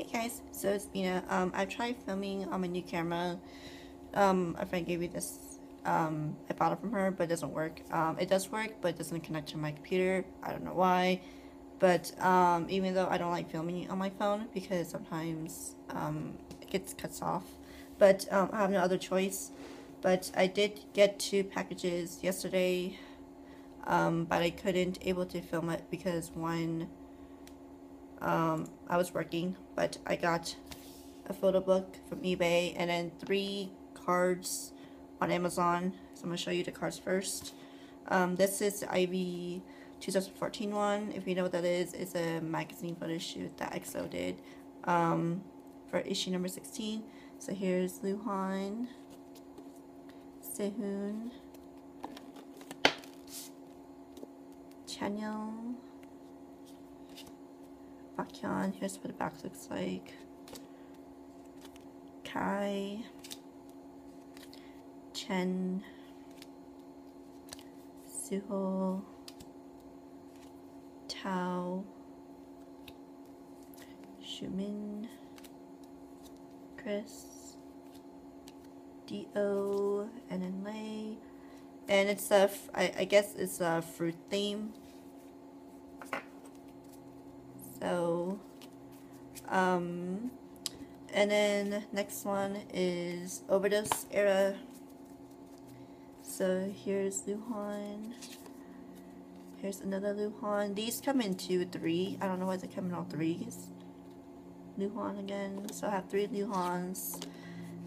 Hey guys, so it's Mina. Um, I tried filming on my new camera. Um, a friend gave me this. Um, I bought it from her, but it doesn't work. Um, it does work, but it doesn't connect to my computer. I don't know why. But um, even though I don't like filming on my phone because sometimes um, it gets cuts off. But um, I have no other choice. But I did get two packages yesterday. Um, but I couldn't able to film it because one um, I was working, but I got a photo book from eBay and then three cards on Amazon. So I'm going to show you the cards first. Um, this is the Ivy 2014 one. If you know what that is, it's a magazine photo shoot that EXO did um, for issue number 16. So here's Luhan, Sehun, Chanyeol, Baekhyun. Here's what the back looks like. Kai, Chen, Suho, Tao, Xiumin, Kris, D.O., and then Lay. And it's a, I, I guess it's a fruit theme. So, um, and then next one is Overdose Era. So here's Luhan. Here's another Luhan. These come in two, three. I don't know why they come in all threes. Luhan again. So I have three Luhans.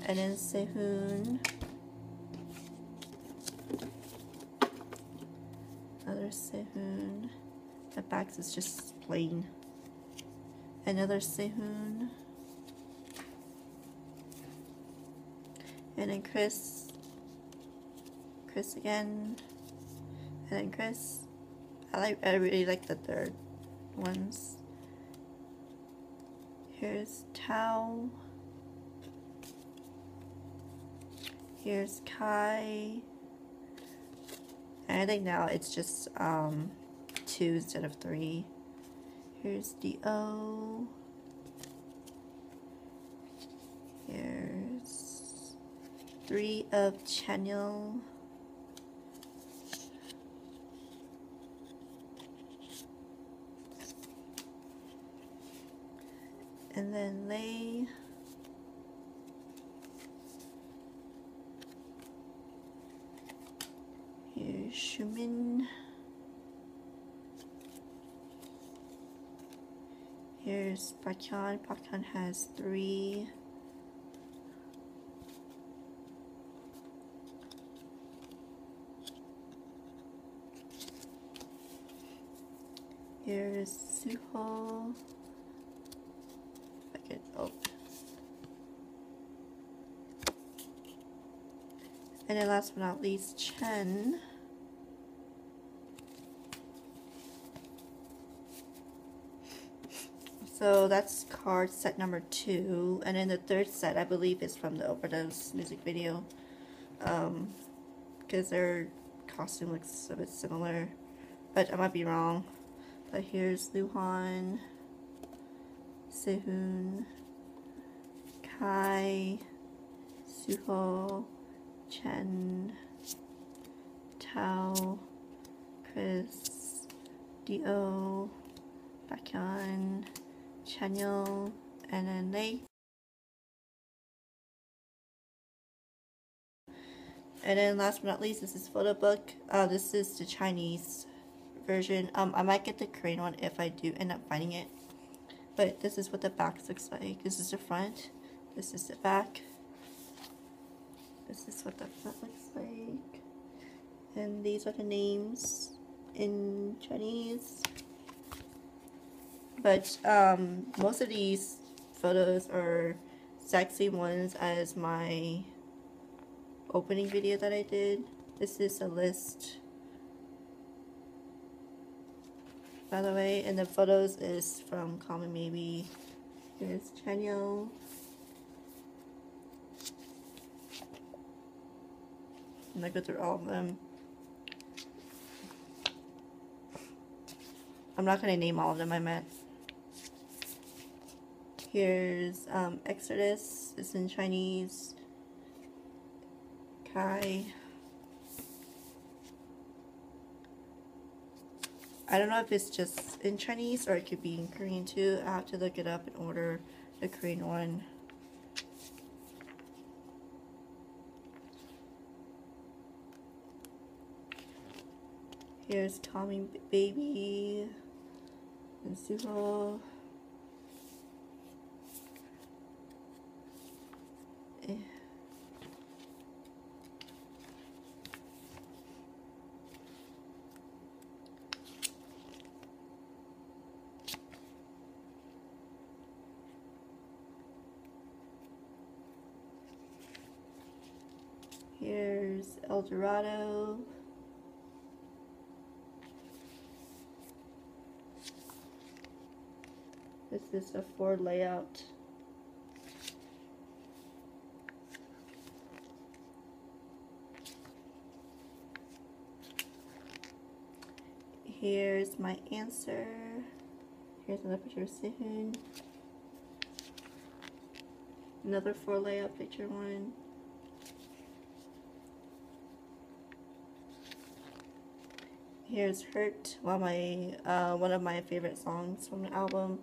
And then Sehun. Another Sehun. The back is just plain. Another Sehun. And then Kris. Kris again. And then Kris. I like I really like the third ones. Here's Tao. Here's Kai. And I think now it's just um, two instead of three. Here's the O. Here's three of Chanyeol. And then Lay. Here's Xiumin. Here's Baekhyun. Baekhyun has three. Here's Suho. I could, oh. And then last but not least, Chen. So that's card set number two. And then the third set, I believe, is from the Overdose music video. Um, because their costume looks a bit similar. But I might be wrong. But here's Luhan, Sehun, Kai, Suho, Chen, Tao, Kris, D.O., Baekhyun, Chanyeol, and then Lay. And then last but not least, this is photo book. Uh, this is the Chinese version. Um, I might get the Korean one if I do end up finding it. But this is what the back looks like. This is the front. This is the back. This is what the front looks like. And these are the names in Chinese. But um, most of these photos are same ones as my opening video that I did. This is a list by the way and the photos is from Call Me Baby. Here's Chanyeol. I'm gonna go through all of them. I'm not gonna name all of them I meant. Here's um, Exodus. It's in Chinese. Kai. I don't know if it's just in Chinese or it could be in Korean too. I have to look it up and order the Korean one. Here's Call Me Baby and Suho. Here's El Dorado. This is a Ford layout. Here's my answer. Here's another picture of Sehun. Another four layout picture one. Here's Hurt, one of my uh, one of my favorite songs from the album.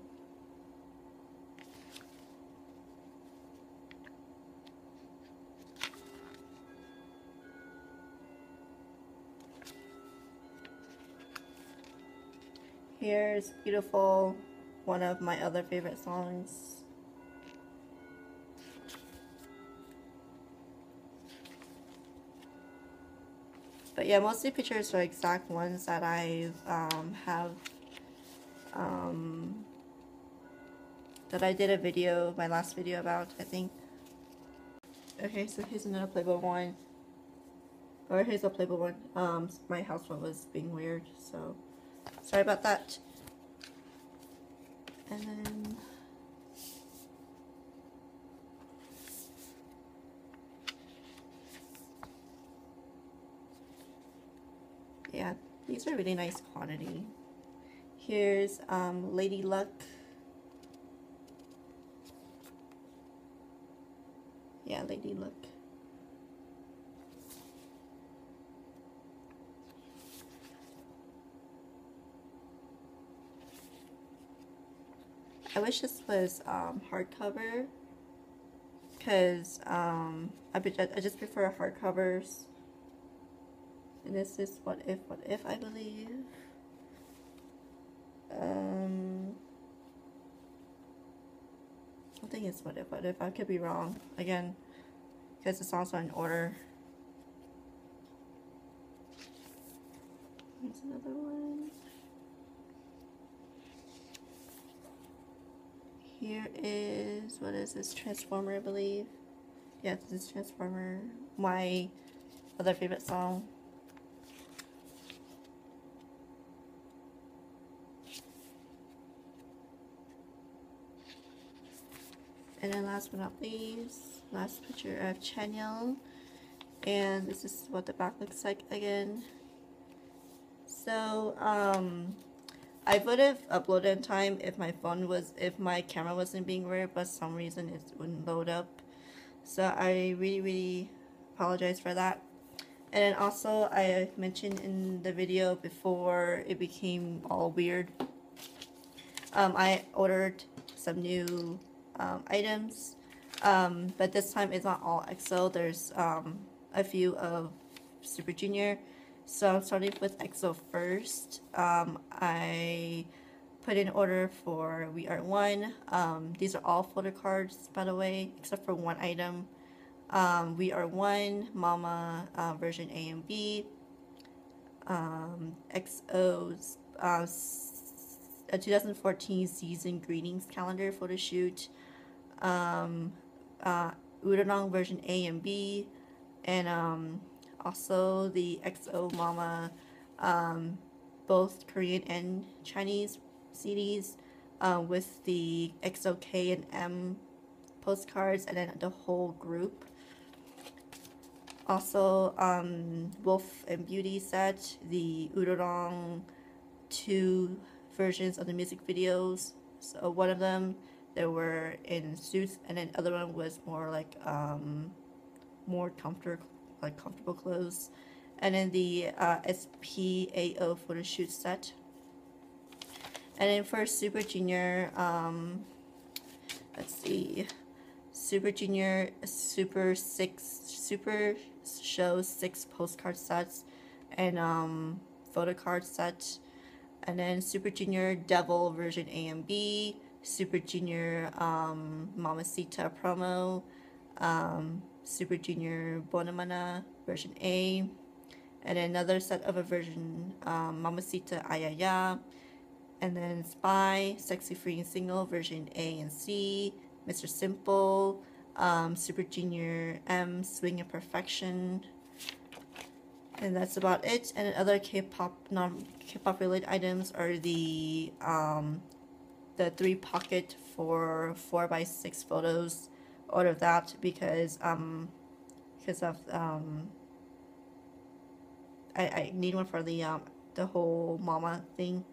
Here's Beautiful, one of my other favorite songs. Yeah, mostly pictures are exact ones that I um, have um, that I did a video, my last video about, I think. Okay, so here's another Playboy one. Or here's a Playboy one. Um, my house one was being weird, so sorry about that. And then yeah, these are really nice quantity. Here's um, Lady Luck. Yeah, Lady Luck. I wish this was um, hardcover because um, I, I just prefer hardcovers. And this is What If, What If, I believe. Um, I think it's What If, What If. I could be wrong. Again, because it's also in order. Here's another one. Here is, what is this, Transformer, I believe. Yeah, this is Transformer. My other favorite song. And then last but not least, last picture of Chanyeol. And this is what the back looks like again. So, um, I would have uploaded in time if my phone was, if my camera wasn't being weird, but some reason it wouldn't load up. So I really, really apologize for that. And then also, I mentioned in the video before it became all weird, um, I ordered some new um, items. Um, but this time it's not all EXO. There's um, a few of Super Junior. So I'm starting with EXO first. Um, I put in order for We Are One. Um, these are all photo cards, by the way, except for one item. Um, we Are One, Mama uh, version A and B. Um, EXO's uh, 2014 season greetings calendar photo shoot um, uh, version A and B, and um, also the EXO Mama, um, both Korean and Chinese CDs uh, with the EXO K and M postcards, and then the whole group. Also, um, Wolf and Beauty set, the Udon two versions of the music videos. So one of them they were in suits, and then other one was more like um, more comfortable like comfortable clothes, and then the uh, SPAO photo shoot set. And then for Super Junior, um, let's see, Super Junior Super Six Super Show six postcard sets, and um, photo card set, and then Super Junior Devil version A and B, Super Junior um, Mamacita promo, um, Super Junior Bonamana version A, and another set of a version um, Mamacita Ayaya, and then Spy, Sexy Free and Single version A and C, Mr. Simple, um, Super Junior M, Swing of Perfection, and that's about it. And other K-pop non K-pop related items are the um, the three pocket for four by six photos. Order that because um because of um I, I need one for the um the whole mama thing.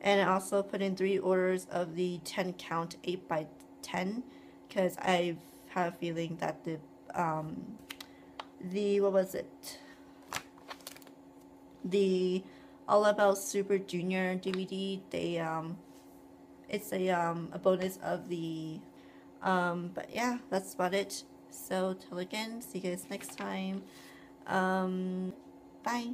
And I also put in three orders of the 10 count 8 by 10 because I have a feeling that the um the what was it the All About Super Junior DVD. They um, it's a um a bonus of the um. But yeah, that's about it. So till again, see you guys next time. Um, bye.